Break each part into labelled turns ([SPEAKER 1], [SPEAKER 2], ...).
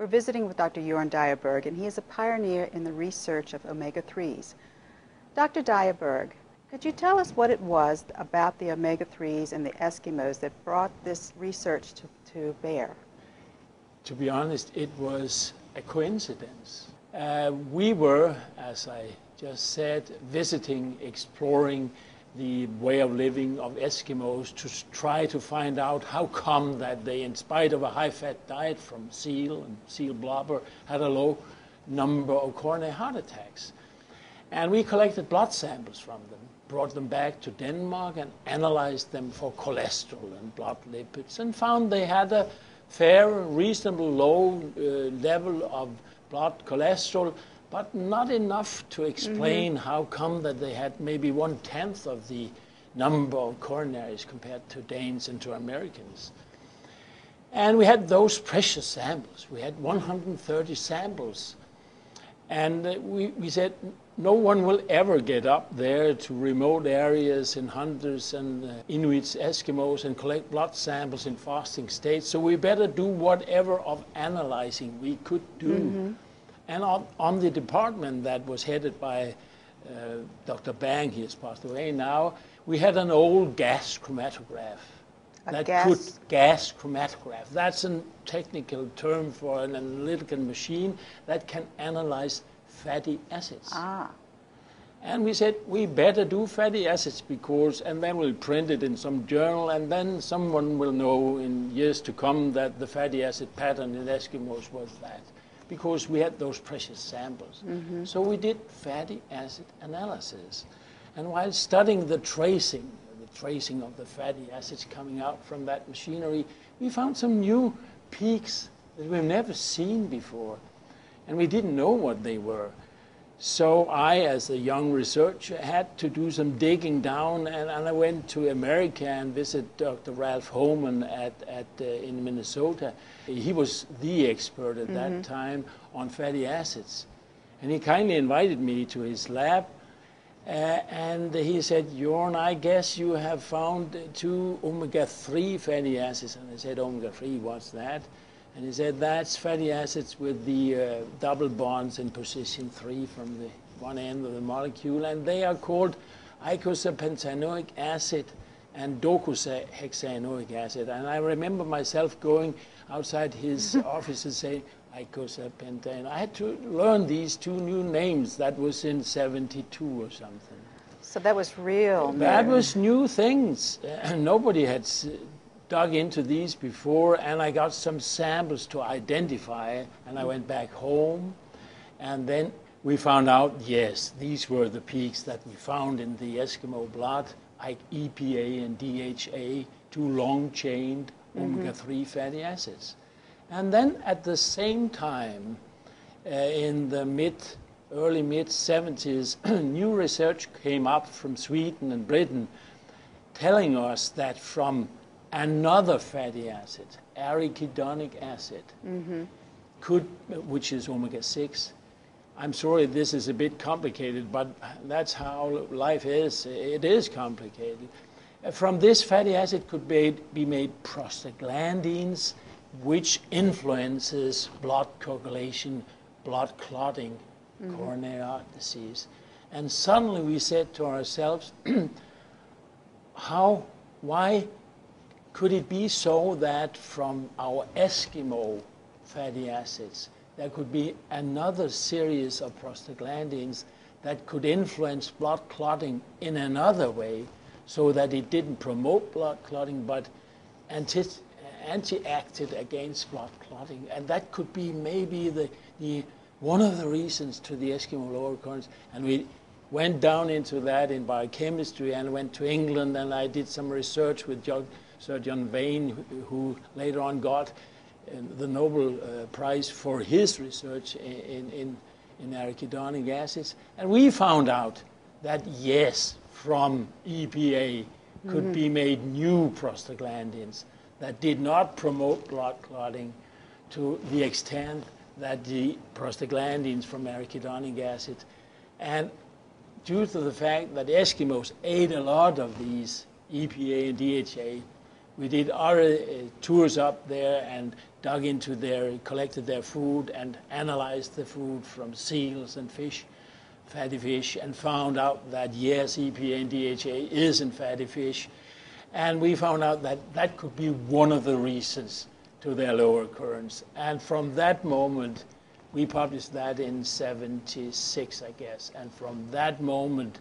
[SPEAKER 1] We're visiting with Dr. Jorn Dyerberg, and he is a pioneer in the research of omega-3s. Dr. Dyerberg, could you tell us what it was about the omega-3s and the Eskimos that brought this research to, to bear?
[SPEAKER 2] To be honest, it was a coincidence. Uh, we were, as I just said, visiting, exploring the way of living of Eskimos to try to find out how come that they, in spite of a high-fat diet from seal and seal blubber, had a low number of coronary heart attacks. And we collected blood samples from them, brought them back to Denmark and analyzed them for cholesterol and blood lipids and found they had a fair, reasonable low uh, level of blood cholesterol but not enough to explain mm-hmm. how come that they had maybe one tenth of the number of coronaries compared to Danes and to Americans. And we had those precious samples. We had 130 samples. And uh, we, we said, no one will ever get up there to remote areas in hunters and uh, Inuits, Eskimos, and collect blood samples in fasting states. So we better do whatever of analyzing we could do. Mm-hmm and on, on the department that was headed by uh, Dr. Bang, he has passed away now, we had an old gas chromatograph.
[SPEAKER 1] A
[SPEAKER 2] that
[SPEAKER 1] gas?
[SPEAKER 2] could gas chromatograph. That's a technical term for an analytical machine that can analyze fatty acids.
[SPEAKER 1] Ah.
[SPEAKER 2] And we said, we better do fatty acids because, and then we'll print it in some journal, and then someone will know in years to come that the fatty acid pattern in Eskimos was that because we had those precious samples. Mm-hmm. So we did fatty acid analysis. And while studying the tracing, the tracing of the fatty acids coming out from that machinery, we found some new peaks that we've never seen before. And we didn't know what they were. So I, as a young researcher, had to do some digging down, and, and I went to America and visited Dr. Ralph Holman at, at, uh, in Minnesota. He was the expert at mm-hmm. that time on fatty acids. And he kindly invited me to his lab, uh, and he said, Jorn, I guess you have found two omega-3 fatty acids. And I said, omega-3, what's that? And he said that's fatty acids with the uh, double bonds in position 3 from the one end of the molecule, and they are called eicosapentaenoic acid and docosahexaenoic acid. And I remember myself going outside his office and saying, eicosapentaenoic. I had to learn these two new names. That was in 72 or something.
[SPEAKER 1] So that was real.
[SPEAKER 2] That was new things. nobody had dug into these before and I got some samples to identify and I went back home and then we found out yes these were the peaks that we found in the Eskimo blood like EPA and DHA two long chained mm-hmm. omega 3 fatty acids and then at the same time uh, in the mid early mid 70s new research came up from Sweden and Britain telling us that from another fatty acid, arachidonic acid, mm-hmm. could, which is omega 6. I'm sorry this is a bit complicated, but that's how life is. It is complicated. From this fatty acid could be, be made prostaglandins, which influences blood coagulation, blood clotting, mm-hmm. coronary heart disease. And suddenly we said to ourselves, how, why could it be so that from our Eskimo fatty acids, there could be another series of prostaglandins that could influence blood clotting in another way so that it didn't promote blood clotting but anti, acted against blood clotting. And that could be maybe the, the, one of the reasons to the Eskimo lower currents. And we went down into that in biochemistry and went to England and I did some research with John Sir John Vane, who later on got uh, the Nobel uh, Prize for his research in, in, in arachidonic acids. And we found out that yes, from EPA could mm-hmm. be made new prostaglandins that did not promote blood clotting to the extent that the prostaglandins from arachidonic acid. And due to the fact that Eskimos ate a lot of these EPA and DHA, We did our uh, tours up there and dug into their, collected their food and analyzed the food from seals and fish, fatty fish, and found out that yes, EPA and DHA is in fatty fish. And we found out that that could be one of the reasons to their lower currents. And from that moment, we published that in 76, I guess. And from that moment,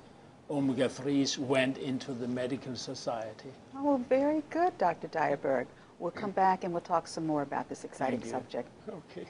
[SPEAKER 2] omega 3s went into the medical society.
[SPEAKER 1] Oh, very good, Dr. Dyerberg. We'll come back and we'll talk some more about this exciting subject.
[SPEAKER 2] Okay.